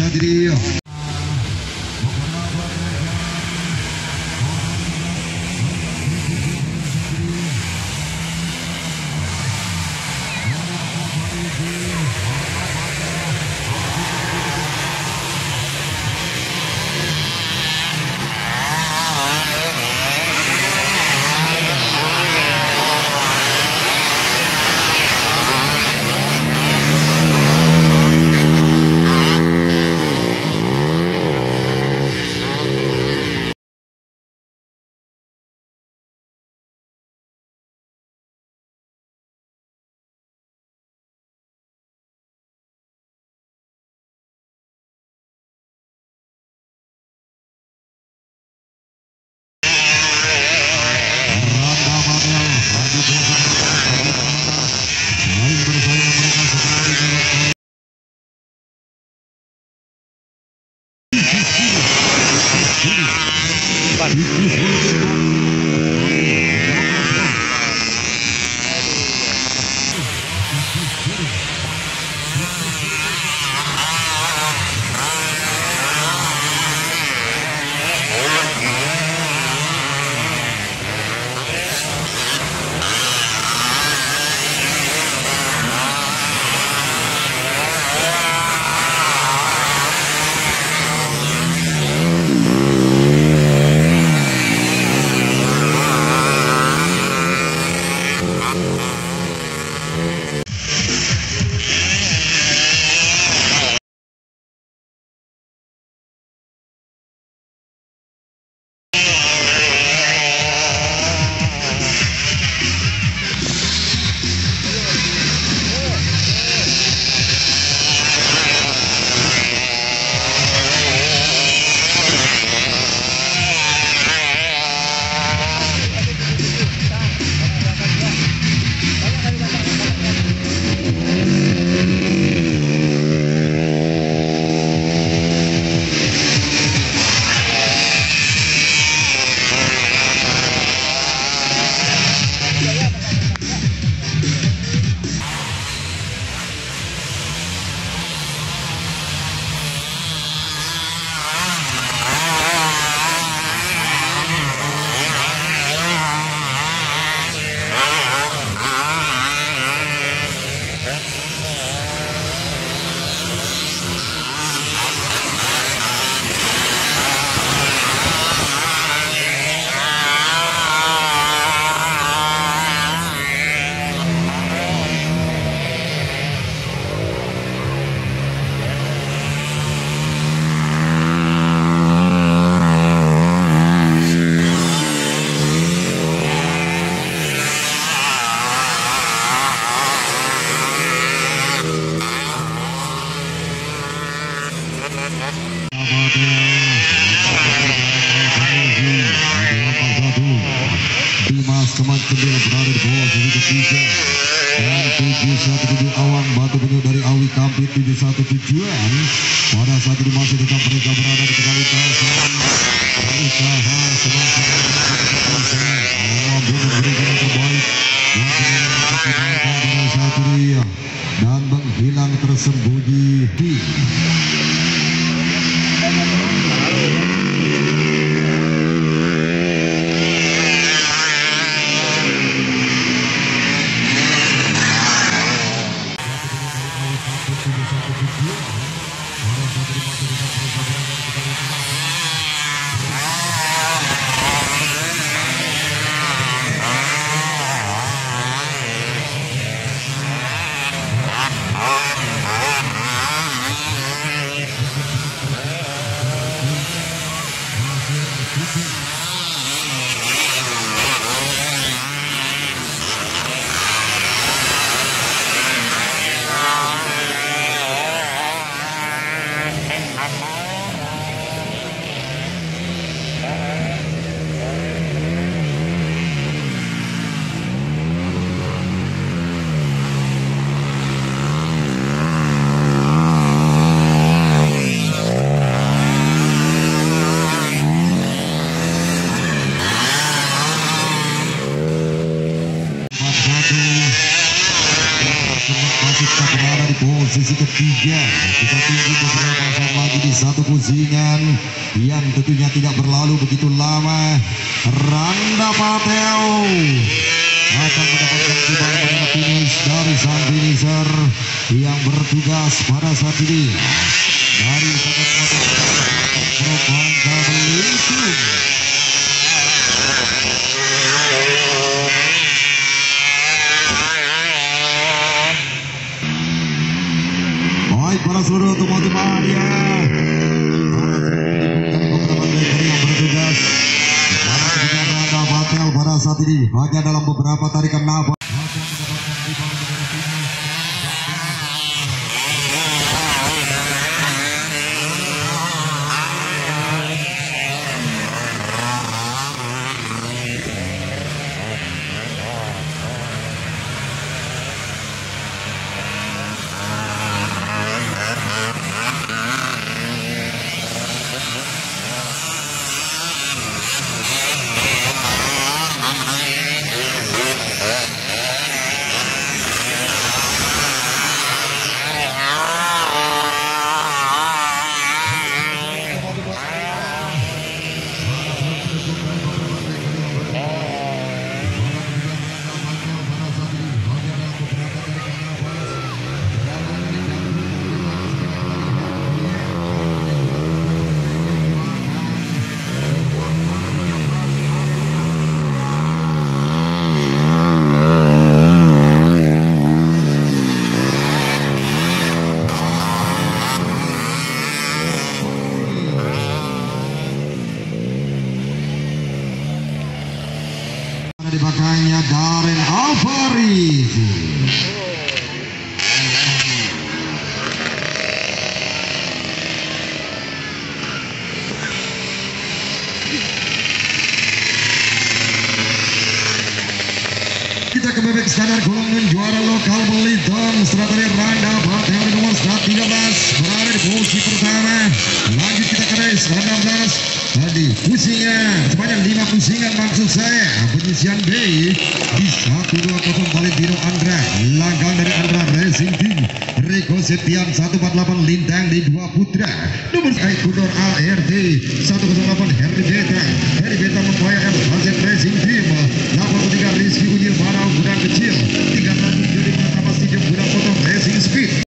saat teman kendil berada di bawah sisi ketiga dan 717 awang batu penyu dari Awi Kampit 717 pada saat ini masih tetap mereka berada di totalitas berusaha semasa mampu memberikan terbaik. Dan menghilang tersembunyi. di posisi ketiga kita tunggu beberapa saat lagi di satu pusingan yang tentunya tidak berlalu begitu lama. Randa Pateo akan mendapatkan kembali pada finish dari sang finisher yang bertugas pada saat ini. Dari sangat ini hanya dalam beberapa tarikan nafas di belakangnya Darren Alvarez. Kita ke bebek standar golongan juara lokal Belitung Strategi Randa Batel di nomor 13 berada di posisi pertama lanjut kita ke race 16 tadi pusingan. Sebanyak 5 pusingan maksud saya. Penyisian B di 120 Valentino Andra. Langgang dari Andra Racing Team. Riko Setian 148 Lintang di dua putra. Nomor Aikudor ART 108 Herdi Beta Herdi Beta membayar Hazet Racing Team. 83 Rizky Unyil Barau Gudang Kecil. 37 Jody Pratama Stadium Gudang Potong Racing Speed